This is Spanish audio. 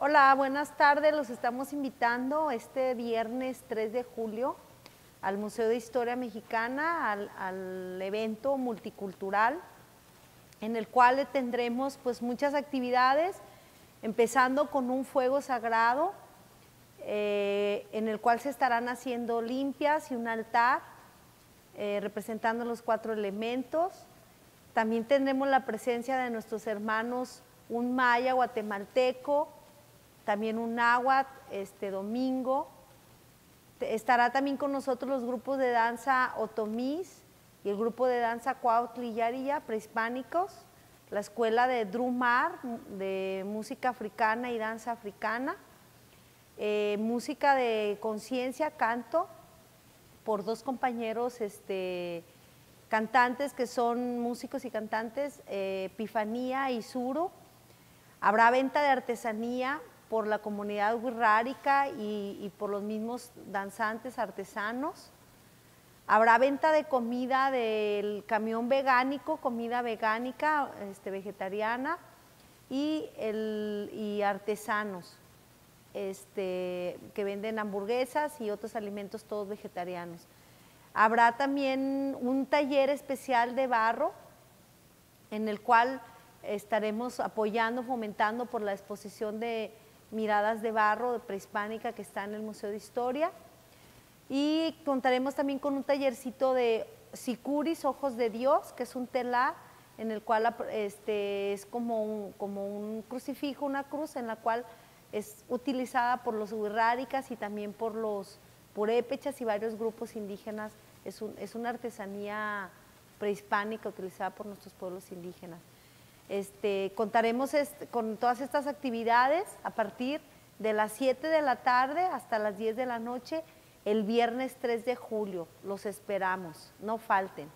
Hola, buenas tardes. Los estamos invitando este viernes 3 de julio al Museo de Historia Mexicana, al, evento multicultural, en el cual tendremos pues muchas actividades, empezando con un fuego sagrado, eh, en el cual se estarán haciendo limpias y un altar eh, representando los cuatro elementos. También tendremos la presencia de nuestros hermanos, un maya guatemalteco, también un náhuatl este domingo. Estará también con nosotros los grupos de danza otomís y el grupo de danza Cuautli y prehispánicos, la escuela de Drumar, de música africana y danza africana, eh, música de conciencia, canto, por dos compañeros este, cantantes que son músicos y cantantes, eh, Epifanía y Suro. Habrá venta de artesanía por la comunidad wixárika y, por los mismos danzantes artesanos. Habrá venta de comida del camión vegánico, comida vegánica, este, vegetariana y, el, y artesanos este, que venden hamburguesas y otros alimentos todos vegetarianos. Habrá también un taller especial de barro en el cual estaremos apoyando, fomentando por la exposición de miradas de barro prehispánica que está en el Museo de Historia. Y contaremos también con un tallercito de sicuris, ojos de Dios, que es un telar en el cual este, es como un, como un crucifijo, una cruz en la cual es utilizada por los huirráricas y también por los purépechas y varios grupos indígenas. Es, es una artesanía prehispánica utilizada por nuestros pueblos indígenas. Este, contaremos con todas estas actividades a partir de las 7 de la tarde hasta las 10 de la noche el viernes 3 de julio. Los esperamos, no falten.